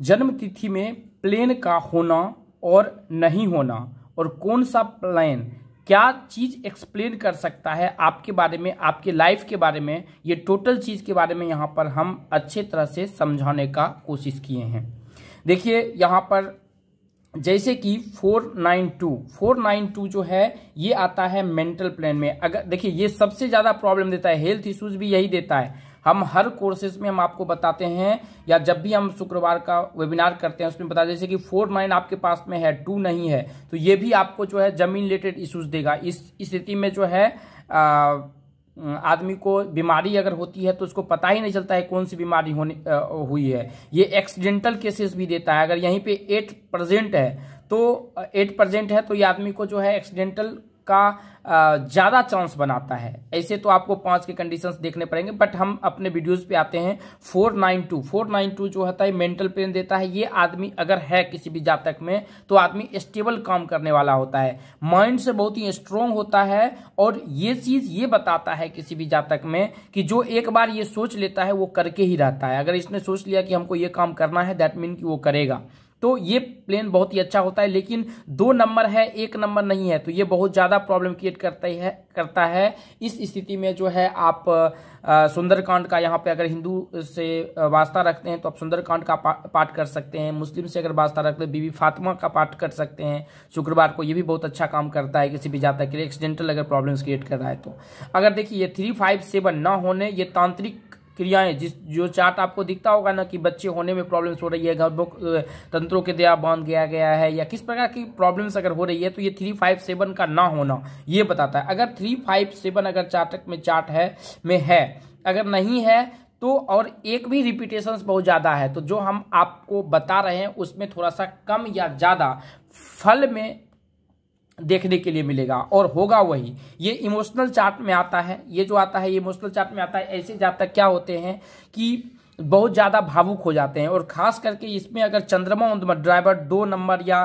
जन्म तिथि में प्लेन का होना और नहीं होना और कौन सा प्लेन, क्या चीज़ एक्सप्लेन कर सकता है आपके बारे में, आपके लाइफ के बारे में, ये टोटल चीज़ के बारे में यहाँ पर हम अच्छे तरह से समझाने का कोशिश किए हैं। देखिए, यहाँ पर जैसे कि 492 492 जो है, ये आता है मेंटल प्लेन में। अगर, देखिए, ये सबसे ज़्यादा प्रॉब्लम देता है हेल्थ इश्यूज़ भी यही देता है। हम हर कोर्सेज में हम आपको बताते हैं या जब भी हम शुक्रवार का वेबिनार करते हैं उसमें बता जैसे कि फोर नाइन आपके पास में है टू नहीं है तो ये भी आपको जो है ज़मीन रिलेटेड इश्यूज़ देगा। इस स्थिति में जो है आ, आदमी को बीमारी अगर होती है तो उसको पता ही नहीं चलता है कौन सी बीमारी होने आ, हुई है। ये एक्सीडेंटल केसेस भी देता है। अगर यहीं पे एट परसेंट है तो एट परसेंट है तो ये आदमी को जो है एक्सीडेंटल का ज़्यादा चांस बनाता है। ऐसे तो आपको पाँच के कंडीशंस देखने पड़ेंगे बट हम अपने वीडियोस पे आते हैं। Four nine two, four nine two जो होता है मेंटल पेन देता है। ये आदमी अगर है किसी भी जातक में तो आदमी स्टेबल काम करने वाला होता है। माइंड से बहुत ही स्ट्रोंग होता है, और ये चीज़ ये बताता है किसी भी जातक में कि जो एक बार ये सोच लेता है, वो करके ही रहता है। अगर इसने सोच लिया कि हमको ये काम करना है दैट मीन कि वो करेगा। तो ये प्लेन बहुत ही अच्छा होता है लेकिन दो नंबर है एक नंबर नहीं है तो ये बहुत ज़्यादा प्रॉब्लम क्रिएट करता है करता है। इस स्थिति में जो है आप सुंदरकांड का यहाँ पे अगर हिंदू से वास्ता रखते हैं तो आप सुंदरकांड का पा, पाठ कर सकते हैं। मुस्लिम से अगर वास्ता रखते हैं बीबी फातिमा का पाठ कर सकते हैं। शुक्रवार को ये भी बहुत अच्छा काम करता है किसी भी जाता के लिए। एक्सीडेंटल अगर प्रॉब्लम्स क्रिएट कर रहा है तो। अगर देखिए ये थ्री फाइव सेवन ना होने ये तांत्रिक क्रियाएँ, जिस, जो चार्ट आपको दिखता होगा ना कि बच्चे होने में प्रॉब्लम्स हो रही है गर्भों तंत्रों के द्वारा बाँध गया गया है, या किस प्रकार की प्रॉब्लम्स अगर हो रही है तो ये थ्री फाइव सेवन का ना होना, ये बताता है। अगर थ्री फाइव सेवन अगर चार्टक में, चार्ट है, में है, अगर नहीं है तो और एक भी रिपीटेशन बहुत ज़्यादा है तो जो हम आपको बता रहे हैं, उसमें थोड़ा सा कम या ज़्यादा, फल में देखने के लिए मिलेगा। और होगा वही, ये इमोशनल चार्ट में आता है, ये जो आता है, ये इमोशनल चार्ट में आता है, ऐसे जातक क्या होते हैं कि बहुत ज़्यादा भावुक हो जाते हैं। और खास करके इसमें अगर चंद्रमा उन्द्रमा ड्राइवर दो नंबर या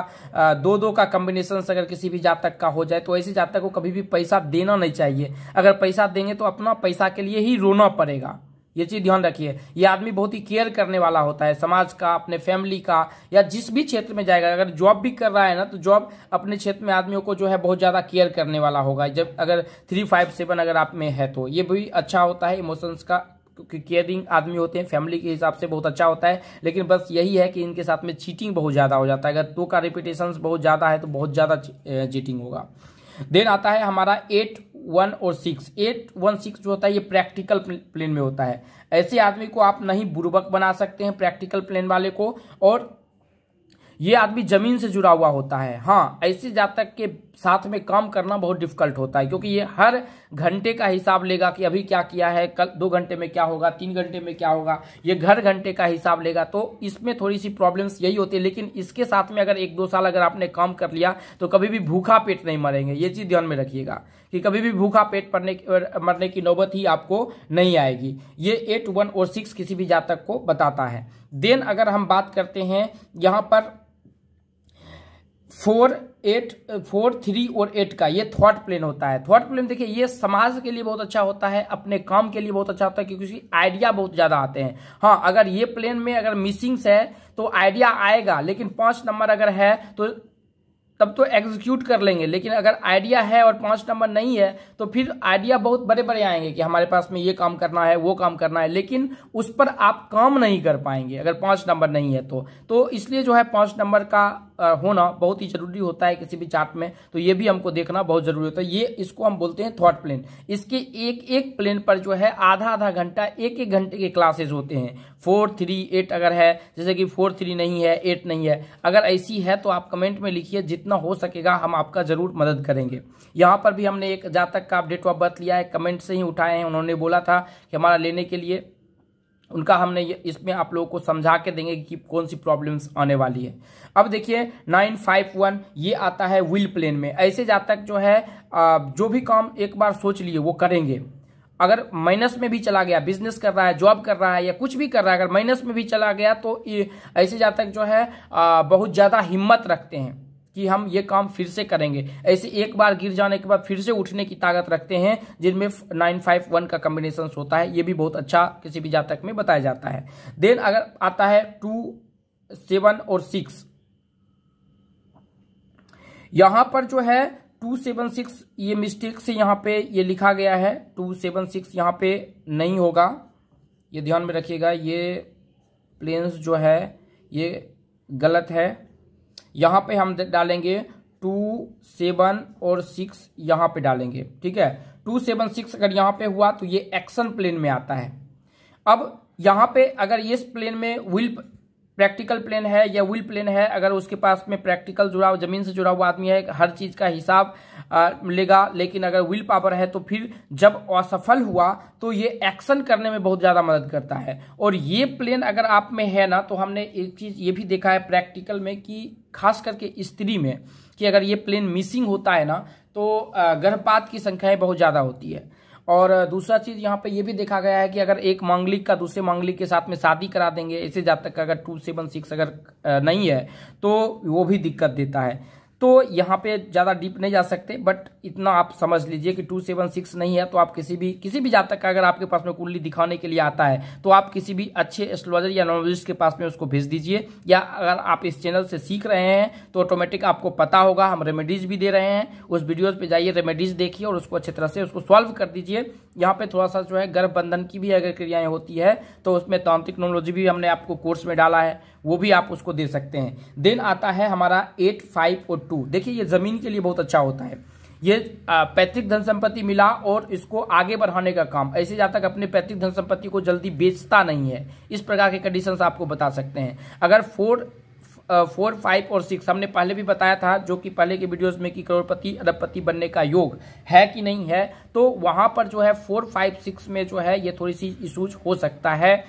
दो दो का कॉम्बिनेशन अगर किसी भी जातक का हो जाए तो ऐसे जातक को कभी भी पैसा देना नहीं चाहिए। अगर पैसा देंगे तो अपना पैसा के लिए ही रोना पड़ेगा। ये चीज़ ध्यान रखिए। ये आदमी बहुत ही केयर करने वाला होता है, समाज का, अपने फैमिली का, या जिस भी क्षेत्र में जाएगा। अगर जॉब भी कर रहा है ना तो जॉब अपने क्षेत्र में आदमियों को जो है बहुत ज़्यादा केयर करने वाला होगा। जब अगर थ्री, फाइव, सेवन अगर आप में है तो ये भी अच्छा होता है। इमोशंस का केयरिंग आदमी होते हैं, फैमिली के हिसाब से बहुत अच्छा होता है। लेकिन बस यही है कि इनके साथ में चीटिंग बहुत ज़्यादा हो जाता है। अगर दो का रिपीटेशन बहुत ज़्यादा है तो बहुत ज़्यादा चीटिंग होगा। देन आता है हमारा एट वन और सिक्स। एट, वन, सिक्स जो होता है, ये प्रैक्टिकल प्लेन में होता है। ऐसे आदमी को आप नहीं बुर्बक बना सकते हैं प्रैक्टिकल प्लेन वाले को, और ये आदमी ज़मीन से जुड़ा हुआ होता है। हाँ ऐसे जातक के साथ में काम करना बहुत डिफ़िकल्ट होता है, क्योंकि ये हर घंटे का हिसाब लेगा कि अभी क्या किया है, कल दो घंटे में क्या होगा, तीन घंटे में क्या होगा, ये घर घंटे का हिसाब लेगा। तो इसमें थोड़ी सी प्रॉब्लम्स यही होती है, लेकिन इसके साथ में अगर एक दो साल अगर आपने काम कर लिया तो कभी भी भूखा पेट नहीं मरेंगे। ये चीज़ ध्यान में रखिएगा कि कभी भी भूखा पेट पड़ने मरने की नौबत ही आपको नहीं आएगी। ये एट वन और सिक्स किसी भी जातक को बताता है। देन अगर हम बात करते हैं, यहाँ पर फोर एट, फोर थ्री और एट का ये थॉट प्लेन होता है। थॉट प्लेन देखिए, ये समाज के लिए बहुत अच्छा होता है, अपने काम के लिए बहुत अच्छा होता है, क्योंकि आइडिया बहुत ज़्यादा आते हैं। हाँ अगर ये प्लेन में अगर मिसिंग्स है तो आइडिया आएगा, लेकिन पाँच नंबर अगर है तो तब तो एग्जीक्यूट कर लेंगे। लेकिन अगर आइडिया है और पाँच नंबर नहीं है तो फिर आइडिया बहुत बड़े बड़े आएँगे कि हमारे पास में ये काम करना है, वो काम करना है, लेकिन उस पर आप काम नहीं कर पाएँगे, अगर पाँच नंबर नहीं है तो। तो इसलिए जो है, पाँच नंबर का होना बहुत ही ज़रूरी होता है किसी भी चार्ट में तो ये भी हमको देखना बहुत ज़रूरी होता है। ये इसको हम बोलते हैं थॉट प्लेन इसके एक एक प्लेन पर जो है आधा आधा घंटा, एक एक घंटे के क्लासेस होते हैं। फोर थ्री एट अगर है, जैसे कि फोर थ्री नहीं है एट नहीं है, अगर ऐसी है तो आप कमेंट में लिखिए, जितना हो सकेगा हम आपका ज़रूर मदद करेंगे। यहाँ पर भी हमने एक जातक का डेट ऑफ़ बर्थ लिया है कमेंट से ही उठाए हैं, उन्होंने बोला था कि हमारा लेने के लिए उनका हमने इसमें आप लोगों को समझा के देंगे कि कौन सी प्रॉब्लम्स आने वाली है। अब देखिए नाइन फाइव वन ये आता है विल प्लेन में। ऐसे जातक जो है जो भी काम एक बार सोच लिए, वो करेंगे। अगर माइनस में भी चला गया बिज़नेस कर रहा है जॉब कर रहा है, या कुछ भी कर रहा है, अगर माइनस में भी चला गया तो ऐसे जातक जो है बहुत ज़्यादा हिम्मत रखते हैं। कि हम ये काम फिर से करेंगे। ऐसे एक बार गिर जाने के बाद फिर से उठने की ताकत रखते हैं, जिनमें नाइन फाइव वन का कॉम्बिनेशन होता है, ये भी बहुत अच्छा किसी भी जातक में बताया जाता है। देन अगर आता है टू सेवन और सिक्स यहाँ पर जो है टू सेवन सिक्स ये मिस्टेक से यहाँ पे ये लिखा गया है। टू सेवन सिक्स यहाँ पे नहीं होगा। ये ध्यान में रखिएगा, ये प्लेन्स जो है, ये गलत है। यहाँ पे हम डालेंगे टू, सेवन और सिक्स यहाँ पे डालेंगे, ठीक है? टू, सेवन, सिक्स अगर यहाँ पे हुआ तो ये एक्शन प्लेन में आता है। अब यहाँ पे अगर इस प्लेन में व्हील प्रैक्टिकल प्लेन है या व्हील प्लेन है, अगर उसके पास में प्रैक्टिकल जुड़ा हुआ ज़मीन से जुड़ा हुआ आदमी है, हर चीज़ का हिसाब लेगा लेकिन अगर व्हील पावर है तो फिर जब असफल हुआ तो ये एक्शन करने में बहुत ज़्यादा मदद करता है। और ये प्लेन अगर आप में है ना तो हमने एक चीज़ ये भी देखा है प्रैक्टिकल में कि खास करके स्त्री में, कि अगर ये प्लेन मिसिंग होता है ना तो गर्भपात की संख्याएँ बहुत ज़्यादा होती है। और दूसरा चीज़ यहाँ पे ये भी देखा गया है कि अगर एक मांगलिक का दूसरे मांगलिक के साथ में शादी करा देंगे ऐसे जातक का अगर टू सेवन सिक्स अगर नहीं है तो वो भी दिक्कत देता है। तो यहाँ पे ज़्यादा डीप नहीं जा सकते बट इतना आप समझ लीजिए कि टू सेवन सिक्स नहीं है तो आप किसी भी किसी भी जातक का अगर आपके पास में कुंडली दिखाने के लिए आता है तो आप किसी भी अच्छे एस्ट्रोलॉजर या नॉलोजिस्ट के पास में उसको भेज दीजिए, या अगर आप इस चैनल से सीख रहे हैं तो ऑटोमेटिक आपको पता होगा, हम रेमेडीज भी दे रहे हैं, उस वीडियोज़ पे जाइए रेमेडीज देखिए और उसको अच्छी तरह से उसको सॉल्व कर दीजिए। यहाँ पे थोड़ा सा जो है गर्भबंधन की भी अगर क्रियाएँ होती है तो उसमें तांत्रिक नोमोलॉजी भी हमने आपको कोर्स में डाला है, वो भी आप उसको दे सकते हैं। देन आता है हमारा एट फाइव और टू देखिए, ये ज़मीन के लिए बहुत अच्छा होता है। ये पैतृक धन संपत्ति मिला और इसको आगे बढ़ाने का काम। ऐसे जहाँ तक अपने पैतृक धन संपत्ति को जल्दी बेचता नहीं है, इस प्रकार के कंडीशन आपको बता सकते हैं। अगर फोर फोर फाइव और सिक्स हमने पहले भी बताया था, जो कि पहले के वीडियोस में कि करोड़पति, अरबपति बनने का योग है कि नहीं है तो वहाँ पर जो है फोर फाइव सिक्स में जो है, ये थोड़ी सी इशूज हो सकता है।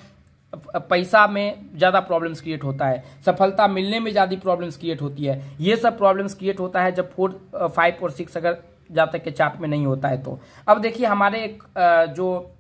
पैसा में ज़्यादा प्रॉब्लम्स क्रिएट होता है। सफलता मिलने में ज़्यादा प्रॉब्लम्स क्रिएट होती है। ये सब प्रॉब्लम्स क्रिएट होता है जब फोर फाइव और सिक्स अगर जब तक के चार्ट में नहीं होता है तो। अब देखिए हमारे एक जो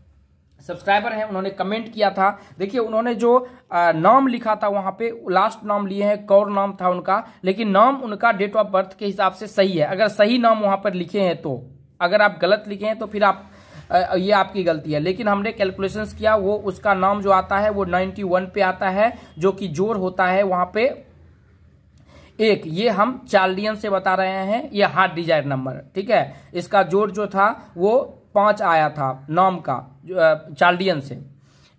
सब्सक्राइबर हैं, उन्होंने कमेंट किया था। देखिए उन्होंने जो नाम लिखा था वहाँ पे लास्ट नाम लिए हैं, कौर नाम था उनका, लेकिन नाम उनका डेट ऑफ़ बर्थ के हिसाब से सही है। अगर सही नाम वहाँ पर लिखे हैं तो। अगर आप गलत लिखे हैं तो फिर आप ये आपकी गलती है। लेकिन हमने कैलकुलेशंस किया, वो उसका नाम जो आता है, वो 91 पे आता है, जो कि ज़ोर होता है वहाँ पे एक। ये हम चार्लियन से बता रहे हैं, ये हार्ट डिज़ायर नंबर ठीक है? इसका ज़ोर जो था, वो पाँच आया था, नाम का चार्लियन से।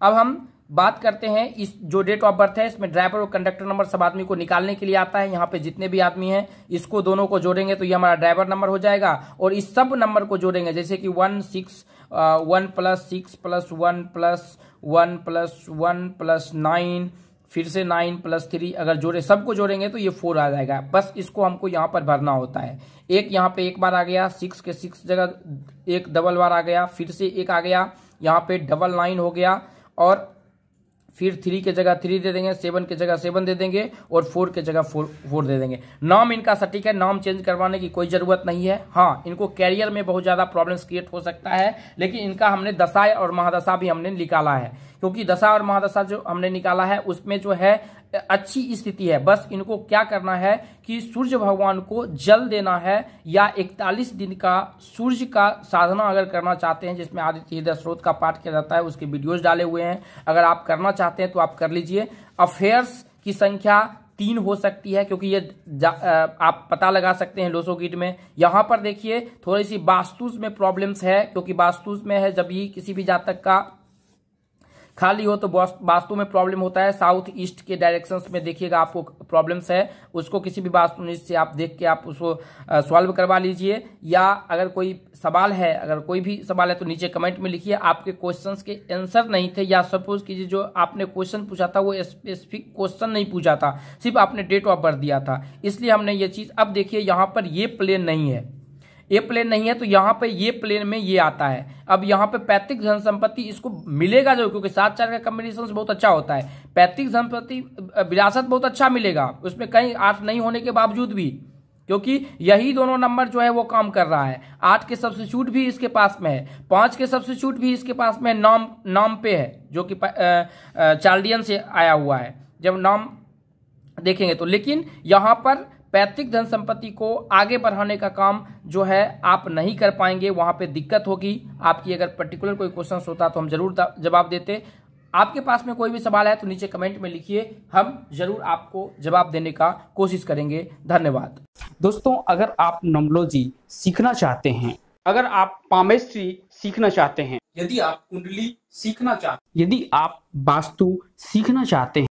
अब हम बात करते हैं, इस जो डेट ऑफ़ बर्थ है, इसमें ड्राइवर और कंडक्टर नंबर सब आदमी को निकालने के लिए आता है। यहाँ पे जितने भी आदमी हैं, इसको दोनों को जोड़ेंगे तो ये हमारा ड्राइवर नंबर हो जाएगा। और इस सब नंबर को जोड़ेंगे, जैसे कि one six one plus six plus one plus one plus one plus nine फिर से नाइन प्लस थ्री अगर जोड़े, सबको जोड़ेंगे तो ये फोर आ जाएगा। बस इसको हमको यहाँ पर भरना होता है। एक यहाँ पे एक बार आ गया सिक्स के सिक्स जगह एक डबल बार आ गया, फिर से एक आ गया, यहाँ पे डबल नाइन हो गया, और फिर थ्री के जगह थ्री दे देंगे सेवन के जगह सेवन दे देंगे और फोर के जगह फोर फोर दे देंगे। नाम इनका सटीक है, नाम चेंज करवाने की कोई ज़रूरत नहीं है। हाँ इनको कैरियर में बहुत ज़्यादा प्रॉब्लम्स क्रिएट हो सकता है, लेकिन इनका हमने दशा और महादशा भी हमने निकाला है। क्योंकि दशा और महादशा जो हमने निकाला है, उसमें जो है अच्छी स्थिति है। बस इनको क्या करना है कि सूर्य भगवान को जल देना है या इकतालीस दिन का सूर्य का साधना अगर करना चाहते हैं, जिसमें आदित्य हृदय स्रोत का पाठ किया जाता है, उसके वीडियोज़ डाले हुए हैं। अगर आप करना चाहते हैं तो आप कर लीजिए। अफेयर्स की संख्या तीन हो सकती है, क्योंकि ये आप पता लगा सकते हैं लोसो गिट में। यहाँ पर देखिए, थोड़ी सी वास्तुज में प्रॉब्लम्स है, क्योंकि वास्तुज में है जब भी किसी भी जातक का खाली हो तो वास्तु में प्रॉब्लम होता है। साउथ ईस्ट के डायरेक्शंस में देखिएगा आपको प्रॉब्लम्स है। उसको किसी भी वास्तु से आप देख के आप उसको सॉल्व करवा लीजिए। या अगर कोई सवाल है, अगर कोई भी सवाल है तो नीचे कमेंट में लिखिए। आपके क्वेश्चंस के आंसर नहीं थे या सपोज़ कीजिए जो आपने क्वेश्चन पूछा था, वो स्पेसिफिक क्वेश्चन नहीं पूछा था। सिर्फ़ आपने डेट ऑफ़ बर्थ दिया था। इसलिए हमने ये चीज़ अब देखिए, यहाँ पर ये प्लेन नहीं है। ये प्लेन नहीं है तो यहाँ पे ये प्लेन में ये आता है। अब यहाँ पे पैतृक धन संपत्ति इसको मिलेगा जो क्योंकि सात चार का कम्बिनेशन बहुत अच्छा होता है। पैतृक संपत्ति विरासत बहुत अच्छा मिलेगा। उसमें कहीं आठ नहीं होने के बावजूद भी, क्योंकि यही दोनों नंबर जो है वो काम कर रहा है। आठ के सब्सिट्यूट भी इसके पास में है। पाँच के सब्सिट्यूट भी इसके पास में नाम नाम पे है, जो कि चार्लियन से आया हुआ है। जब नाम देखेंगे तो लेकिन यहाँ पर पैतृक धन संपत्ति को आगे बढ़ाने का काम जो है आप नहीं कर पाएँगे वहाँ पे दिक्कत होगी। आपकी अगर पर्टिकुलर कोई क्वेश्चन होता तो हम ज़रूर जवाब देते। आपके पास में कोई भी सवाल है तो नीचे कमेंट में लिखिए। हम ज़रूर आपको जवाब देने का कोशिश करेंगे। धन्यवाद। दोस्तों अगर आप नोमोलॉजी सीखना चाहते हैं अगर आप पामेस्ट्री सीखना चाहते हैं यदि आप कुंडली सीखना चाहते यदि आप वास्तु सीखना चाहते हैं